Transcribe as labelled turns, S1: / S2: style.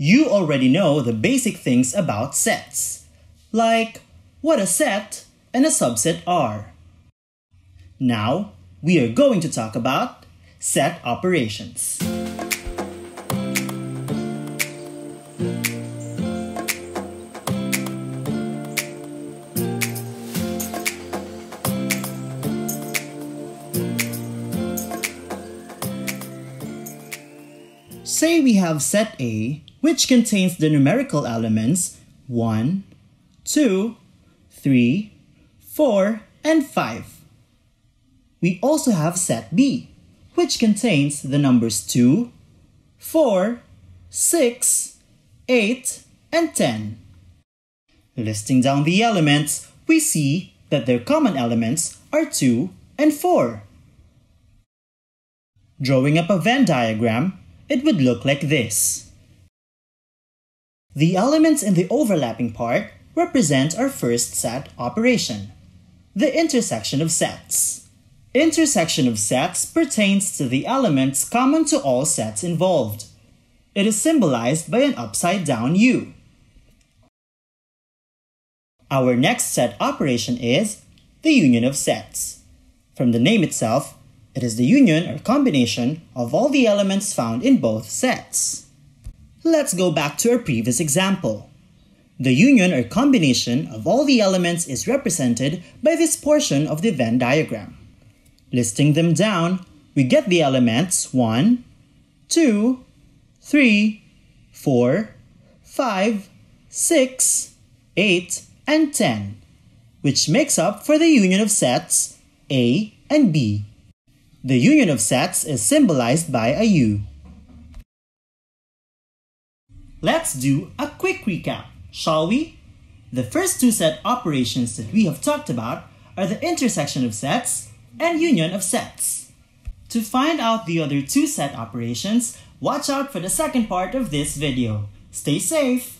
S1: You already know the basic things about sets, like what a set and a subset are. Now, we are going to talk about set operations. Say we have set A, which contains the numerical elements 1, 2, 3, 4, and 5. We also have set B, which contains the numbers 2, 4, 6, 8, and 10. Listing down the elements, we see that their common elements are 2 and 4. Drawing up a Venn diagram, it would look like this. The elements in the overlapping part represent our first set operation, the intersection of sets. Intersection of sets pertains to the elements common to all sets involved. It is symbolized by an upside down U. Our next set operation is the union of sets. From the name itself, it is the union or combination of all the elements found in both sets. Let's go back to our previous example. The union or combination of all the elements is represented by this portion of the Venn diagram. Listing them down, we get the elements 1, 2, 3, 4, 5, 6, 8, and 10, which makes up for the union of sets A and B. The union of sets is symbolized by a U. Let's do a quick recap, shall we? The first two set operations that we have talked about are the intersection of sets and union of sets. To find out the other two set operations, watch out for the second part of this video. Stay safe!